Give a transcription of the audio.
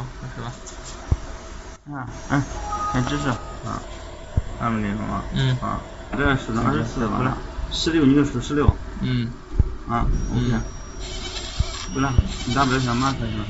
好开始吧啊，嗯哎看指示啊按住这什啊嗯啊这个数到二十四吧十六你就数十六嗯啊 ok 回来你打不了先骂可以吗